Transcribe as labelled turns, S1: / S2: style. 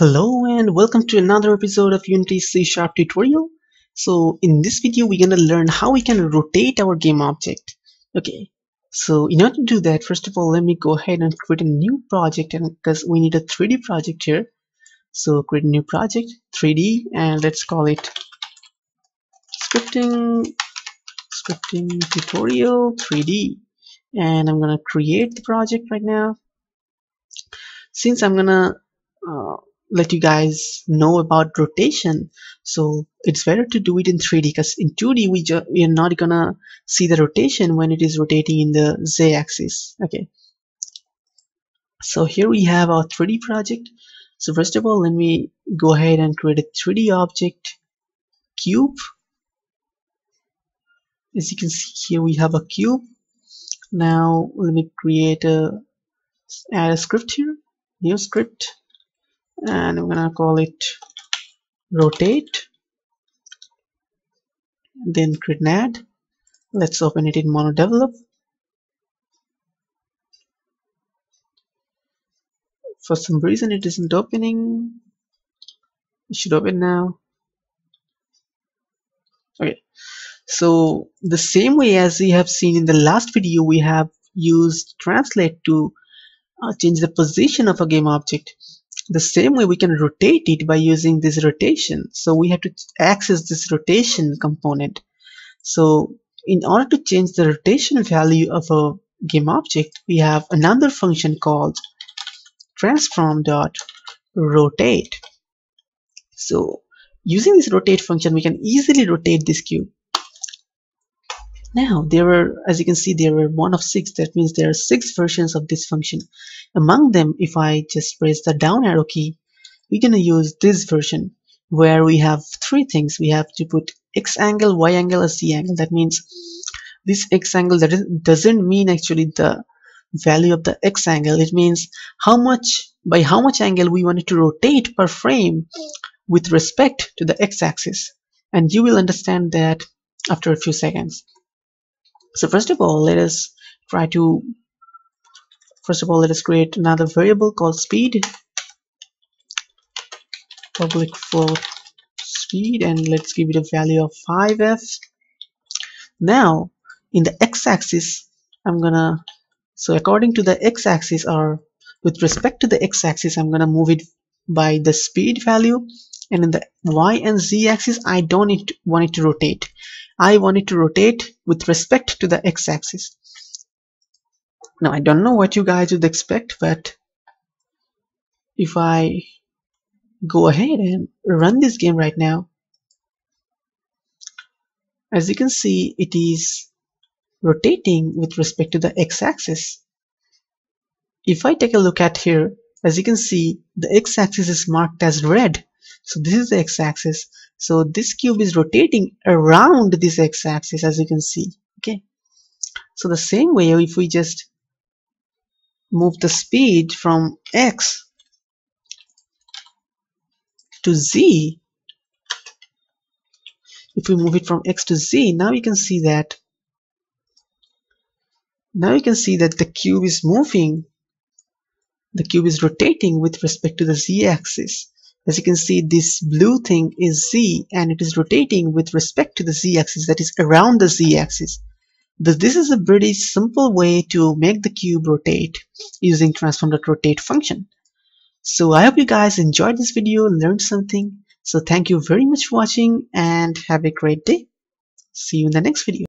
S1: Hello and welcome to another episode of Unity C Sharp tutorial. So in this video we're going to learn how we can rotate our game object. Okay, so in order to do that first of all let me go ahead and create a new project and because we need a 3D project here. So create a new project 3D and let's call it scripting scripting tutorial 3D and I'm gonna create the project right now. Since I'm gonna uh, let you guys know about rotation. So it's better to do it in 3d because in 2d we, we are not gonna see the rotation when it is rotating in the z-axis okay. So here we have our 3d project. So first of all let me go ahead and create a 3d object cube. As you can see here we have a cube. Now let me create a add a script here new script and I'm gonna call it rotate then grenade let's open it in MonoDevelop for some reason it isn't opening. It should open now. Okay. So the same way as we have seen in the last video we have used translate to uh, change the position of a game object the same way we can rotate it by using this rotation. So we have to access this rotation component. So in order to change the rotation value of a game object we have another function called transform dot rotate. So using this rotate function we can easily rotate this cube now there are as you can see there are one of six. That means there are six versions of this function. Among them if I just press the down arrow key we're gonna use this version where we have three things. We have to put x angle y angle and z angle. That means this x angle that doesn't mean actually the value of the x angle. It means how much by how much angle we want it to rotate per frame with respect to the x-axis and you will understand that after a few seconds so first of all let us try to first of all let us create another variable called speed. Public float speed and let's give it a value of 5f now in the x-axis I'm gonna so according to the x-axis or with respect to the x-axis I'm gonna move it by the speed value and in the y and z axis I don't need to, want it to rotate. I want it to rotate with respect to the x-axis now I don't know what you guys would expect but if I go ahead and run this game right now as you can see it is rotating with respect to the x-axis if I take a look at here as you can see the x-axis is marked as red so this is the x-axis. So this cube is rotating around this x-axis as you can see okay? So the same way if we just move the speed from x to z if we move it from x to z now you can see that now you can see that the cube is moving the cube is rotating with respect to the z-axis as you can see this blue thing is z and it is rotating with respect to the z-axis that is around the z-axis this is a pretty simple way to make the cube rotate using transform.rotate function. So I hope you guys enjoyed this video learned something. So thank you very much for watching and have a great day. See you in the next video.